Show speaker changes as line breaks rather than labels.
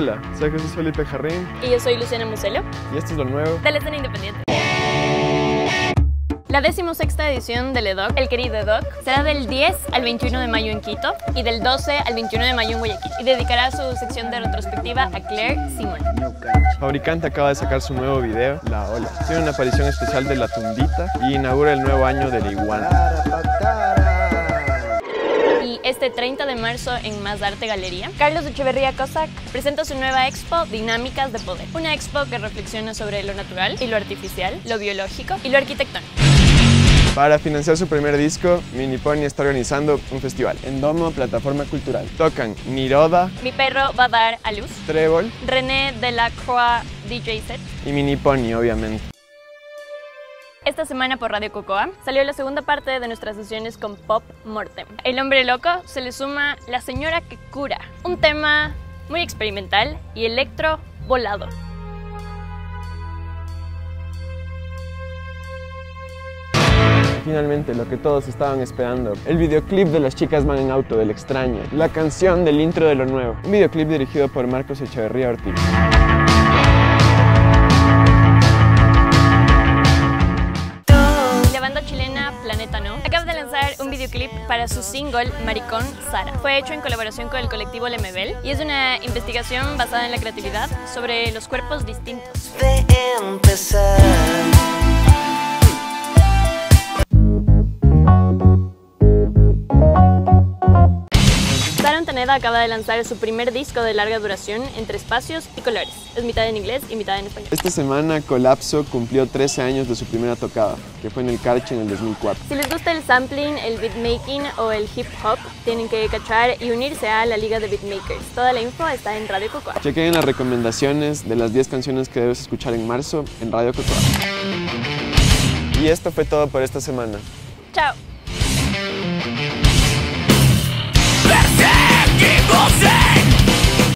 Hola, soy Jesús Felipe Jarrín
Y yo soy Luciana Muselo,
y esto es lo nuevo.
de la escena independiente. La decimosexta edición del EDOC, el querido EDOC, será del 10 al 21 de mayo en Quito y del 12 al 21 de mayo en Guayaquil y dedicará su sección de retrospectiva a Claire Simon.
Fabricante acaba de sacar su nuevo video, La Ola. Tiene una aparición especial de la tumbita y inaugura el nuevo año de la iguana.
Este 30 de marzo en Más Arte Galería, Carlos Echeverría Cossack presenta su nueva expo Dinámicas de Poder. Una expo que reflexiona sobre lo natural y lo artificial, lo biológico y lo arquitectónico.
Para financiar su primer disco, Mini Pony está organizando un festival en Domo Plataforma Cultural. Tocan Niroda,
Mi perro va a dar a luz.
Trébol
René Delacroix DJ set.
y Mini Pony, obviamente.
Esta semana por Radio Cocoa salió la segunda parte de nuestras sesiones con Pop Mortem. El hombre loco se le suma La señora que cura, un tema muy experimental y electro volado.
Finalmente, lo que todos estaban esperando, el videoclip de Las chicas van en auto del extraño, la canción del intro de lo nuevo, un videoclip dirigido por Marcos Echeverría Ortiz.
Acaba de lanzar un videoclip para su single Maricón Sara. Fue hecho en colaboración con el colectivo Lemebel y es una investigación basada en la creatividad sobre los cuerpos distintos.
de empezar.
Acaba de lanzar su primer disco de larga duración entre espacios y colores. Es mitad en inglés y mitad en español.
Esta semana Colapso cumplió 13 años de su primera tocada, que fue en el Carche en el 2004.
Si les gusta el sampling, el beatmaking o el hip hop, tienen que cachar y unirse a la Liga de Beatmakers. Toda la info está en Radio Cocoa.
Chequen las recomendaciones de las 10 canciones que debes escuchar en marzo en Radio Cocoa. Y esto fue todo por esta semana.
Chao.